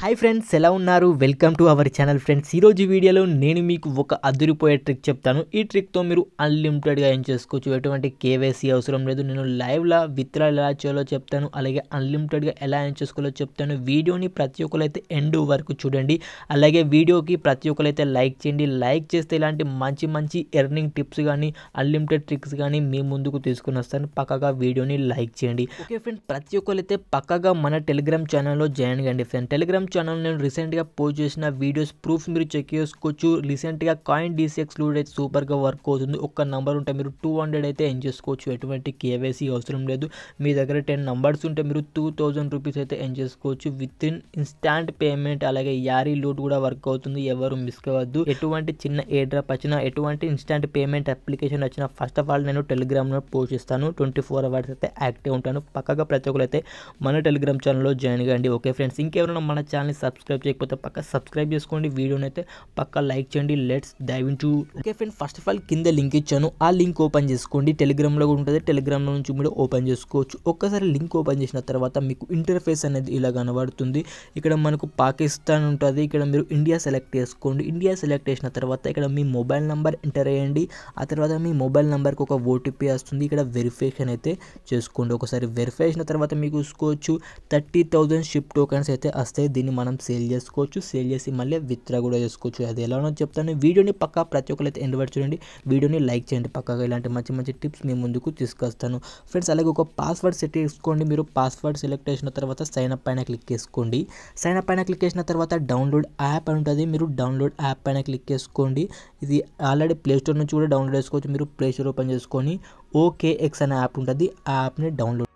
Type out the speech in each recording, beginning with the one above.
Hi friends ఎలా ఉన్నారు? Welcome to our channel friends ఈరోజు వీడియోలో నేను మీకు ఒక అదిరిపోయే ట్రిక్ చెప్తాను. ఈ ట్రిక్తో మీరు అన్లిమిటెడ్గా ఏం చేసుకోవచ్చు. ఎటువంటి కేవైసీ అవసరం లేదు. నేను లైవ్లా విత్డ్రా ఎలా చేయాలో చెప్తాను. అలాగే అన్లిమిటెడ్గా ఎలా ఏం చేసుకోవాలో చెప్తాను. వీడియోని ప్రతి ఒక్కరైతే ఎండ్ వరకు చూడండి. అలాగే వీడియోకి ప్రతి ఒక్కరైతే లైక్ చేయండి. లైక్ చేస్తే ఇలాంటి మంచి మంచి ఎర్నింగ్ టిప్స్ కానీ అన్లిమిటెడ్ ట్రిక్స్ కానీ మీ ముందుకు తీసుకుని వస్తాను. పక్కగా వీడియోని లైక్ చేయండి. ఓకే ఫ్రెండ్స్ ప్రతి ఒక్కరైతే పక్కగా మన టెలిగ్రామ్ ఛానల్లో జాయిన్ కండి ఫ్రెండ్ టెలిగ్రామ్ ఛానల్ నేను రీసెంట్గా పోస్ట్ చేసిన వీడియోస్ ప్రూఫ్స్ మీరు చెక్ చేసుకోవచ్చు. రీసెంట్గా కాయిన్ డీసీఎక్స్ లూడ్ అయితే సూపర్గా వర్క్ అవుతుంది. ఒక్క నెంబర్ ఉంటే మీరు టూ హండ్రెడ్ అయితే ఎంజ్ చేసుకోవచ్చు. ఎటువంటి కేవైసీ అవసరం లేదు. మీ దగ్గర టెన్ నెంబర్స్ ఉంటే మీరు టూ థౌజండ్ రూపీస్ అయితే ఎంజ్ చేసుకోవచ్చు. విత్ ఇన్ ఇన్స్టాంట్ పేమెంట్ అలాగే యారీ లూట్ కూడా వర్క్ అవుతుంది. ఎవరు మిస్ కావద్దు. ఎటువంటి చిన్న ఏ డ్రాప్ వచ్చినా ఎటువంటి ఇన్స్టాంట్ పేమెంట్ అప్లికేషన్ వచ్చినా ఫస్ట్ ఆఫ్ ఆల్ నేను టెలిగ్రామ్లో పోస్ట్ చేస్తాను. ట్వంటీ ఫోర్ అవర్స్ అయితే యాక్టివ్ ఉంటాను. పక్కగా ప్రతి ఒక్కరు అయితే మన టెలిగ్రామ్ ఛానల్లో జాయిన్ కండి. ఓకే ఫ్రెండ్స్ ఇంకెవరైనా మన ఛానల్ని సబ్స్క్రైబ్ చేయకపోతే పక్క సబ్స్క్రైబ్ చేసుకోండి. వీడియోని అయితే పక్క లైక్ చేయండి. Let's dive into okay friend first of all కింద లింక్ ఇచ్చాను. ఆ లింక్ ఓపెన్ చేసుకోండి. టెలిగ్రామ్లో కూడా ఉంటుంది. టెలిగ్రామ్లో నుంచి కూడా ఓపెన్ చేసుకోవచ్చు. ఒక్కసారి లింక్ ఓపెన్ చేసిన తర్వాత మీకు ఇంటర్ఫేస్ అనేది ఇలా కనబడుతుంది. ఇక్కడ మనకు పాకిస్తాన్ ఉంటుంది. ఇక్కడ మీరు ఇండియా సెలెక్ట్ చేసుకోండి. ఇండియా సెలెక్ట్ చేసిన తర్వాత ఇక్కడ మీ మొబైల్ నెంబర్ ఎంటర్ చేయండి. ఆ తర్వాత మీ మొబైల్ నెంబర్కి ఒక ఓటీపీ వస్తుంది. ఇక్కడ వెరిఫికేషన్ అయితే చేసుకోండి. ఒకసారి వెరిఫై చేసిన తర్వాత మీకు చూసుకోవచ్చు. థర్టీ థౌజండ్ షిప్ టోకెన్స్ అయితే వస్తాయి. దీన్ని మనం సేల్ చేసుకోవచ్చు. సేల్ చేసి మళ్ళీ విత్డ్రా కూడా చేసుకోవచ్చు. అది ఎలానో చెప్తాను. వీడియోని పక్కా ప్రతి ఒక్కరైతే ఎండ్ వరకు చూడండి. వీడియోని లైక్ చేయండి పక్కగా. ఇలాంటి మంచి మంచి టిప్స్ మీ ముందుకు తీసుకొస్తాను. ఫ్రెండ్స్ అలాగే ఒక పాస్వర్డ్ సెట్ చేసుకోండి మీరు. పాస్వర్డ్ సెలెక్ట్ చేసిన తర్వాత సైన్ అప్ పైన క్లిక్ చేసుకోండి. సైన్ అప్ పైన క్లిక్ చేసిన తర్వాత డౌన్లోడ్ యాప్ అని ఉంటుంది. మీరు డౌన్లోడ్ యాప్ పైన క్లిక్ చేసుకోండి. ఇది ఆల్రెడీ ప్లేస్టోర్ నుంచి కూడా డౌన్లోడ్ చేసుకోవచ్చు. మీరు ప్లేస్టోర్ ఓపెన్ చేసుకొని ఓకే ఎక్స్ అనే యాప్ ఉంటుంది. ఆ యాప్ని డౌన్లోడ్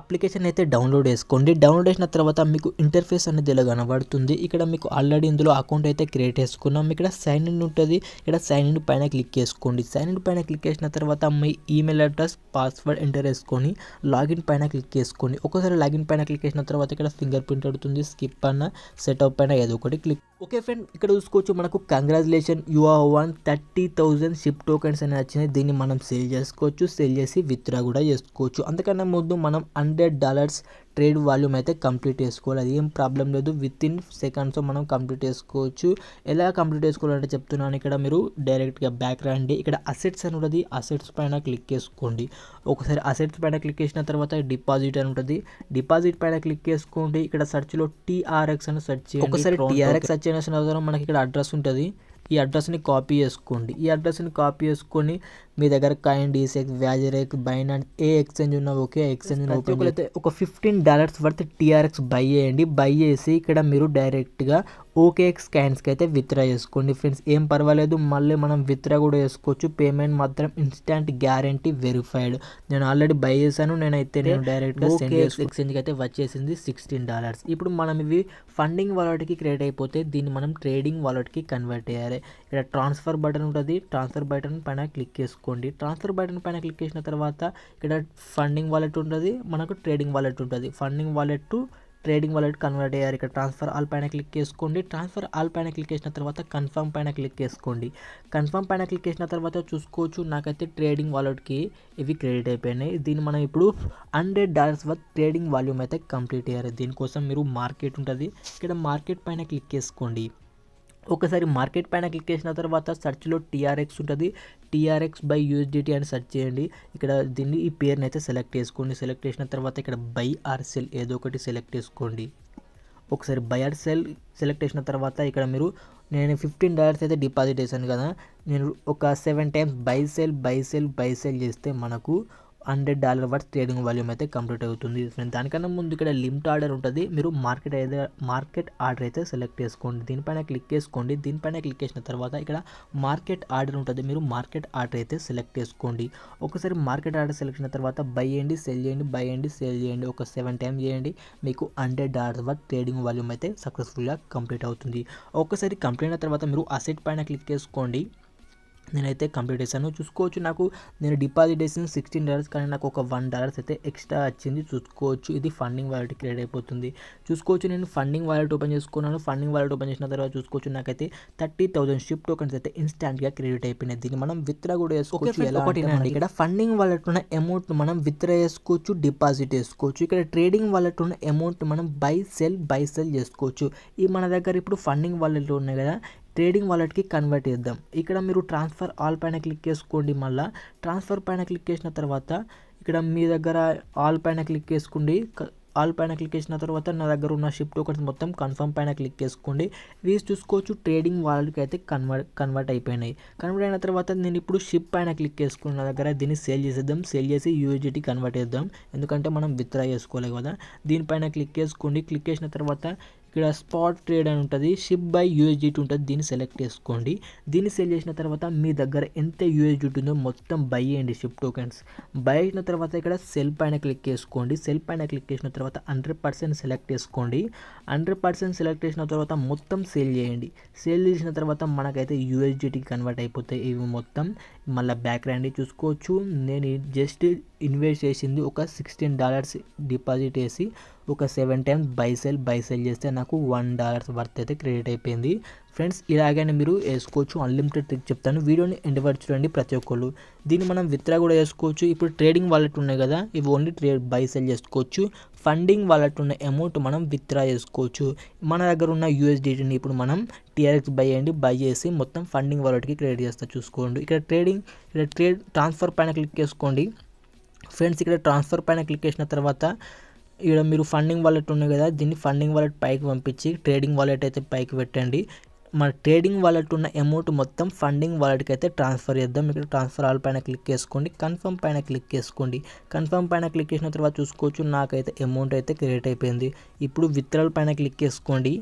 అప్లికేషన్ అయితే డౌన్లోడ్ చేసుకోండి. డౌన్లోడ్ చేసిన తర్వాత మీకు ఇంటర్ఫేస్ అనేది ఇలా కనబడుతుంది? ఇక్కడ మీకు ఆల్రెడీ ఇందులో అకౌంట్ అయితే క్రియేట్ చేసుకున్నాం. ఇక్కడ సైన్ ఇన్ ఉంటుంది. ఇక్కడ సైన్ ఇన్ పైన క్లిక్ చేసుకోండి. సైన్ ఇన్ పైన క్లిక్ చేసిన తర్వాత మీ ఈమెయిల్ అడ్రస్ పాస్వర్డ్ ఎంటర్ చేసుకొని లాగిన్ పైన క్లిక్ చేసుకోండి. ఒకసారి లాగిన్ పైన క్లిక్ చేసిన తర్వాత ఇక్కడ ఫింగర్ ప్రింట్ అవుతుంది స్కిప్ అన్న సెటప్ పైన ఏదో ఒకటి క్లిక్ ఓకే ఫ్రెండ్ ఇక్కడ చూసుకోవచ్చు మనకు congratulation you are one thirty thousand ship tokens అనేది వచ్చినాయి. దీన్ని మనం సేల్ చేసుకోవచ్చు. సేల్ చేసి విత్డ్రా కూడా చేసుకోవచ్చు. అంతకన్నా ముందు మనం హండ్రెడ్ డాలర్స్ ట్రేడ్ వాల్యూమ్ అయితే కంప్లీట్ చేసుకోవాలి. అది ఏం ప్రాబ్లం లేదు. విత్ ఇన్ సెకండ్స్ మనం కంప్లీట్ చేసుకోవచ్చు. ఎలా కంప్లీట్ చేసుకోవాలంటే చెప్తున్నాను. ఇక్కడ మీరు డైరెక్ట్గా బ్యాక్ రండి. ఇక్కడ అసెట్స్ అని ఉంటుంది. అసెట్స్ పైన క్లిక్ చేసుకోండి. ఒకసారి అసెట్స్ పైన క్లిక్ చేసిన తర్వాత డిపాజిట్ అని ఉంటుంది. డిపాజిట్ పైన క్లిక్ చేసుకోండి. ఇక్కడ సెర్చ్లో టీఆర్ఎక్స్ అని సెర్చ్ చేయండి. ఒకసారి టీఆర్ఎక్స్ సెర్చ్ చేసిన తర్వాత మనకి ఇక్కడ అడ్రస్ ఉంటుంది. ఈ అడ్రస్ని కాపీ చేసుకోండి. ఈ అడ్రస్ని కాపీ చేసుకొని మీ దగ్గర కైండ్ డీసెక్స్ వ్యాజరెక్స్ బైనాన్స్ ఏ ఎక్స్చేంజ్ ఉన్నా ఓకే ఎక్స్చేంజ్ ఓపెన్ అయితే ఒక fifteen dollars worth TRX buy చేయండి. బై చేసి ఇక్కడ మీరు డైరెక్ట్గా ఓకే స్కాన్స్కి అయితే విత్డ్రా చేసుకోండి. ఫ్రెండ్స్ ఏం పర్వాలేదు. మళ్ళీ మనం విత్డ్రా కూడా చేసుకోవచ్చు. పేమెంట్ మాత్రం ఇన్స్టాంట్ గ్యారంటీ వెరిఫైడ్ నేను ఆల్రెడీ బై చేశాను. నేనైతే నేను డైరెక్ట్గా ఓకే ఎక్స్చేంజ్కి అయితే వచ్చేసింది సిక్స్టీన్ డాలర్స్ ఇప్పుడు మనం ఇవి ఫండింగ్ వాలెట్కి క్రియేట్ అయిపోతే దీన్ని మనం ట్రేడింగ్ వాలెట్కి కన్వర్ట్ చేయాలి. ఇక్కడ ట్రాన్స్ఫర్ బటన్ ఉంటుంది. ట్రాన్స్ఫర్ బటన్ పైన క్లిక్ చేసుకోండి ట్రాన్స్ఫర్ బటన్ పైన క్లిక్ చేసిన తర్వాత ఇక్కడ ఫండింగ్ వాలెట్ ఉంటుంది. మనకు ట్రేడింగ్ వాలెట్ ఉంటుంది. Funding wallet to trading wallet convert అయ్యారు. ఇక్కడ ట్రాన్స్ఫర్ ఆల్ పైన క్లిక్ చేసుకోండి. ట్రాన్స్ఫర్ ఆల్ పైన క్లిక్ చేసిన తర్వాత కన్ఫర్మ్ పైన క్లిక్ చేసుకోండి. కన్ఫర్మ్ పైన క్లిక్ చేసిన తర్వాత చూసుకోవచ్చు. నాకైతే ట్రేడింగ్ వాలెట్కి ఇవి క్రెడిట్ అయిపోయినాయి. దీన్ని మనం ఇప్పుడు hundred dollars worth trading volume అయితే కంప్లీట్ అయ్యారు. దీనికోసం మీరు మార్కెట్ ఉంటుంది. ఇక్కడ మార్కెట్ పైన క్లిక్ చేసుకోండి. ఒకసారి మార్కెట్ పైన క్లిక్ చేసిన తర్వాత సెర్చ్లో టీఆర్ఎక్స్ ఉంటుంది. టీఆర్ఎక్స్ బై యూఎస్డిటీ అని సెర్చ్ చేయండి. ఇక్కడ దీన్ని ఈ పేరుని అయితే సెలెక్ట్ చేసుకోండి. సెలెక్ట్ చేసిన తర్వాత ఇక్కడ బై ఆర్ సెల్ ఏదో ఒకటి సెలెక్ట్ చేసుకోండి. ఒకసారి బై ఆర్ సెల్ సెలెక్ట్ చేసిన తర్వాత ఇక్కడ మీరు నేను ఫిఫ్టీన్ డాలర్స్ అయితే డిపాజిట్ చేశాను కదా. నేను ఒక seven times buy sell buy sell buy sell చేస్తే మనకు hundred dollar worth trading volume అయితే కంప్లీట్ అవుతుంది. దానికన్నా ముందు ఇక్కడ లిమిట్ ఆర్డర్ ఉంటుంది. మీరు మార్కెట్ అయితే మార్కెట్ ఆర్డర్ అయితే సెలెక్ట్ చేసుకోండి. దీనిపైన క్లిక్ చేసుకోండి. దీనిపైన క్లిక్ చేసిన తర్వాత ఇక్కడ మార్కెట్ ఆర్డర్ ఉంటుంది. మీరు మార్కెట్ ఆర్డర్ అయితే సెలెక్ట్ చేసుకోండి. ఒకసారి మార్కెట్ ఆర్డర్ సెలెక్ట్ చేసిన తర్వాత బై చేయండి సెల్ చేయండి బై చేయండి సేల్ చేయండి. ఒక సెవెన్ టైం చేయండి. మీకు hundred dollars worth trading volume అయితే సక్సెస్ఫుల్గా కంప్లీట్ అవుతుంది. ఒకసారి కంప్లీట్ అయిన తర్వాత మీరు అసెట్ పైన క్లిక్ చేసుకోండి. నేనైతే కంప్లీట్ చేశాను. చూసుకోవచ్చు నాకు నేను డిపాజిట్ చేసిన సిక్స్టీన్ డాలర్స్ కానీ నాకు ఒక వన్ డాలర్స్ అయితే ఎక్స్ట్రా వచ్చింది. చూసుకోవచ్చు ఇది ఫండింగ్ వాలెట్ క్రియేట్ అయిపోతుంది. చూసుకోవచ్చు నేను ఫండింగ్ వాలెట్ ఓపెన్ చేసుకున్నాను. ఫండింగ్ వాలెట్ ఓపెన్ చేసిన తర్వాత చూసుకోవచ్చు నాకైతే థర్టీ థౌసండ్ షిప్ టోకన్స్ అయితే ఇన్స్టాంట్గా క్రియేట్ అయిపోయినాయి. దీన్ని మనం విత్డ్రా కూడా చేసుకోవచ్చు. ఎలా ఇక్కడ ఫండింగ్ వాలెట్ ఉన్న అమౌంట్ మనం విత్డ్రా చేసుకోవచ్చు డిపాజిట్ చేసుకోవచ్చు. ఇక్కడ ట్రేడింగ్ వాలెట్ ఉన్న అమౌంట్ మనం బై సెల్ బై సెల్ చేసుకోవచ్చు. ఈ మన దగ్గర ఇప్పుడు ఫండింగ్ వాలెట్ ఉన్నాయి కదా ట్రేడింగ్ వాలెట్కి కన్వర్ట్ చేద్దాం. ఇక్కడ మీరు ట్రాన్స్ఫర్ ఆల్ పైన క్లిక్ చేసుకోండి మళ్ళీ. ట్రాన్స్ఫర్ పైన క్లిక్ చేసిన తర్వాత ఇక్కడ మీ దగ్గర ఆల్ పైన క్లిక్ చేసుకోండి. ఆల్ పైన క్లిక్ చేసిన తర్వాత నా దగ్గర ఉన్న షిఫ్ట్ ఒకటి మొత్తం కన్ఫర్మ్ పైన క్లిక్ చేసుకోండి. ఇవి చూసుకోవచ్చు ట్రేడింగ్ వాళ్ళకి అయితే కన్వర్ట్ కన్వర్ట్ అయిపోయినాయి. కన్వర్ట్ అయిన తర్వాత నేను ఇప్పుడు షిప్ పైన క్లిక్ చేసుకున్న దగ్గర దీన్ని సేల్ చేసేద్దాం. సేల్ చేసి యూజిటీ కన్వర్ట్ చేద్దాం. ఎందుకంటే మనం విత్డ్రా చేసుకోలేదు కదా. దీనిపైన క్లిక్ చేసుకోండి. క్లిక్ చేసిన తర్వాత ఇక్కడ స్పాట్ ట్రేడ్ అని ఉంటుంది. షిప్ బై యూఎస్డిటీ ఉంటుంది. దీన్ని సెలెక్ట్ చేసుకోండి. దీన్ని సెల్ చేసిన తర్వాత మీ దగ్గర ఎంత యూఎస్డిటీ ఉందో మొత్తం బై చేయండి షిప్ టోకెన్స్ బై అయిన తర్వాత ఇక్కడ సెల్ పైన క్లిక్ చేసుకోండి. సెల్ పైన క్లిక్ చేసిన తర్వాత హండ్రెడ్ పర్సెంట్ సెలెక్ట్ చేసుకోండి. హండ్రెడ్ పర్సెంట్ సెలెక్ట్ చేసిన తర్వాత మొత్తం సేల్ చేయండి. సేల్ చేసిన తర్వాత మనకైతే యూఎస్డిటీకి కన్వర్ట్ అయిపోతాయి ఇవి మొత్తం. మళ్ళీ బ్యాక్ రండి చూసుకోవచ్చు. నేను జస్ట్ ఇన్వెస్ట్ చేసింది ఒక సిక్స్టీన్ డాలర్స్ డిపాజిట్ వేసి ఒక seven times buy sell buy sell చేస్తే నాకు వన్ డాలర్స్ వర్త్ అయితే క్రెడిట్ అయిపోయింది. ఫ్రెండ్స్ ఇలాగనే మీరు వేసుకోవచ్చు. అన్లిమిటెడ్ ట్రిక్ చెప్తాను. వీడియోని ఎండ్ వరకు చూడండి ప్రతి ఒక్కళ్ళు. దీన్ని మనం విత్డ్రా కూడా వేసుకోవచ్చు ఇప్పుడు ట్రేడింగ్ వాలెట్ ఉన్నాయి కదా ఇవి ఓన్లీ ట్రేడ్ బై సెల్ చేసుకోవచ్చు. ఫండింగ్ వాలెట్ ఉన్న అమౌంట్ మనం విత్డ్రా చేసుకోవచ్చు. మన దగ్గర ఉన్న యూఎస్డిటీని ఇప్పుడు మనం టీఆర్ఎక్స్ బై అండి బై చేసి మొత్తం ఫండింగ్ వాలెట్కి క్రియేట్ చేస్తా చూసుకోండి. ఇక్కడ ట్రేడింగ్ ఇక్కడ ట్రేడ్ ట్రాన్స్ఫర్ పైన క్లిక్ చేసుకోండి. ఫ్రెండ్స్ ఇక్కడ ట్రాన్స్ఫర్ పైన క్లిక్ చేసిన తర్వాత ఇక్కడ మీరు ఫండింగ్ వాలెట్ ఉన్నాయి కదా దీన్ని ఫండింగ్ వాలెట్ పైకి పంపించి ట్రేడింగ్ వాలెట్ అయితే పైకి పెట్టండి. మన ట్రేడింగ్ వాలెట్ ఉన్న అమౌంట్ మొత్తం ఫండింగ్ వాలెట్కి అయితే ట్రాన్స్ఫర్ చేద్దాం. ఇక్కడ ట్రాన్స్ఫర్ ఆల్ పైన క్లిక్ చేసుకోండి. కన్ఫర్మ్ పైన క్లిక్ చేసుకోండి. కన్ఫర్మ్ పైన క్లిక్ చేసిన తర్వాత చూసుకోవచ్చు నాకైతే అమౌంట్ అయితే క్రియేట్ అయిపోయింది. ఇప్పుడు విత్డ్రాల్ పైన క్లిక్ చేసుకోండి.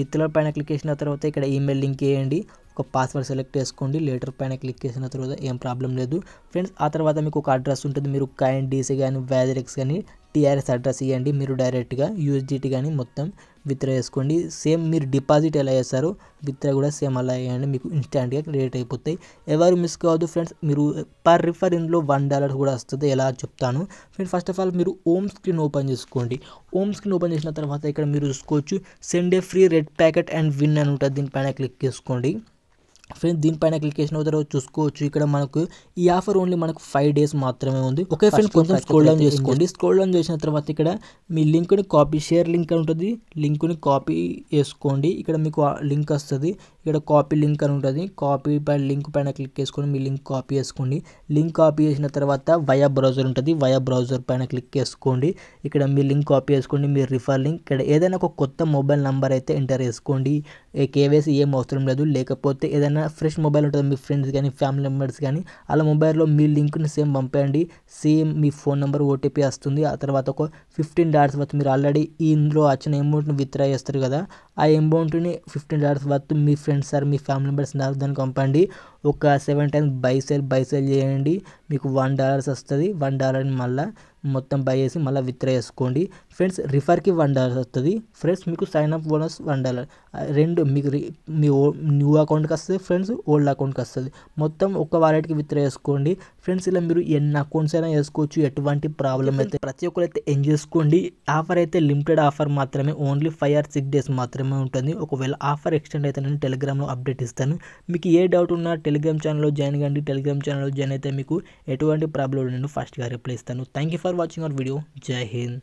విత్డ్రాల్ పైన క్లిక్ చేసిన తర్వాత ఇక్కడ ఈమెయిల్ లింక్ వేయండి. ఒక పాస్వర్డ్ సెలెక్ట్ చేసుకోండి. లేటర్ పైన క్లిక్ చేసిన తర్వాత ఏం ప్రాబ్లం లేదు. ఫ్రెండ్స్ ఆ తర్వాత మీకు ఒక అడ్రస్ ఉంటుంది. మీరు కైన్ డీసీ కానీ వ్యాజరెక్స్ కానీ టీఆర్ఎస్ అడ్రస్ ఇవ్వండి మీరు డైరెక్ట్గా యూఎస్డిటీ కానీ మొత్తం విత్డ్రా చేసుకోండి. సేమ్ మీరు డిపాజిట్ ఎలా చేస్తారో విత్డ్రా కూడా సేమ్ అలా వేయండి మీకు ఇన్స్టాంట్గా క్రియేట్ అయిపోతాయి. ఎవరు మిస్ కావద్దు ఫ్రెండ్స్ మీరు పర్ రిఫర్ ఇందులో వన్ డాలర్ కూడా వస్తుంది. ఎలా చెప్తాను? ఫ్రెండ్ ఫస్ట్ ఆఫ్ ఆల్ మీరు హోమ్ స్క్రీన్ ఓపెన్ చేసుకోండి. హోమ్ స్క్రీన్ ఓపెన్ చేసిన తర్వాత ఇక్కడ మీరు చూసుకోవచ్చు. Send a free red packet and win అని ఉంటుంది. దీనిపైన క్లిక్ చేసుకోండి. ఫ్రెండ్స్ దీనిపైన క్లిక్ చేసిన తర్వాత చూసుకోవచ్చు. ఇక్కడ మనకు ఈ ఆఫర్ ఓన్లీ మనకు ఫైవ్ డేస్ మాత్రమే ఉంది. ఓకే ఫ్రెండ్స్ కొంచెం స్క్రోల్ డౌన్ చేసుకోండి. స్క్రోల్ డౌన్ చేసిన తర్వాత ఇక్కడ మీ లింక్ని కాపీ షేర్ లింక్ అని ఉంటుంది. లింక్ని కాపీ చేసుకోండి. ఇక్కడ మీకు లింక్ వస్తుంది. ఇక్కడ కాపీ లింక్ అని ఉంటుంది. కాపీ పైన లింక్ పైన క్లిక్ చేసుకొని మీ లింక్ కాపీ చేసుకోండి. లింక్ కాపీ చేసిన తర్వాత వయా బ్రౌజర్ ఉంటుంది. వయా బ్రౌజర్ పైన క్లిక్ చేసుకోండి. ఇక్కడ మీ లింక్ కాపీ చేసుకోండి. మీ రిఫర్ లింక్ ఇక్కడ ఏదైనా ఒక కొత్త మొబైల్ నెంబర్ అయితే ఎంటర్ చేసుకోండి. కేవైసీ ఏం అవసరం లేదు. లేకపోతే ఏదైనా ఫ్రెష్ మొబైల్ ఉంటుంది మీ ఫ్రెండ్స్ కానీ ఫ్యామిలీ మెంబర్స్ కానీ అలా మొబైల్లో మీ లింక్ని సేమ్ పంపేయండి. సేమ్ మీ ఫోన్ నెంబర్ ఓటీపీ వస్తుంది. ఆ తర్వాత ఒక ఫిఫ్టీన్ డాలర్స్ వరకు మీరు ఆల్రెడీ ఇందులో వచ్చిన అమౌంట్ని విత్డ్రా చేస్తారు కదా ఆ అమౌంట్ని ఫిఫ్టీన్ డాలర్స్ వరకు మీ ఫ్రెండ్స్ సార్ మీ ఫ్యామిలీ మెంబర్స్ దానికి పంపండి. ఒక seven times buy sell buy sell చేయండి. మీకు వన్ డాలర్స్ వస్తుంది. వన్ డాలర్ని మళ్ళీ మొత్తం బై చేసి మళ్ళీ విత్డ్రా చేసుకోండి. ఫ్రెండ్స్ రిఫర్కి వన్ డాలర్ వస్తుంది. ఫ్రెండ్స్ మీకు sign up bonus one dollar రెండు మీకు మీ న్యూ అకౌంట్కి వస్తుంది. ఫ్రెండ్స్ ఓల్డ్ అకౌంట్కి వస్తుంది. మొత్తం ఒక వాలెట్కి విత్డ్రా చేసుకోండి. ఫ్రెండ్స్ ఇలా మీరు ఎన్ని అకౌంట్స్ అయినా వేసుకోవచ్చు ఎటువంటి ప్రాబ్లం అయితే ప్రతి ఒక్కరు అయితే ఎంజాయ్ చేసుకోండి ఆఫర్ అయితే లిమిటెడ్ ఆఫర్ మాత్రమే only five or six days మాత్రమే ఉంటుంది. ఒకవేళ ఆఫర్ ఎక్స్టెండ్ అయితే నేను టెలిగ్రామ్లో అప్డేట్ ఇస్తాను. మీకు ఏ డౌట్ ఉన్నా టెలిగ్రామ్ ఛానల్లో జాయిన్ కండి. టెలిగ్రామ్ ఛానల్లో జాయిన్ అయితే మీకు ఎటువంటి ప్రాబ్లం నేను ఫస్ట్గా రిప్లై ఇస్తాను. Thank you for watching our video జై హింద్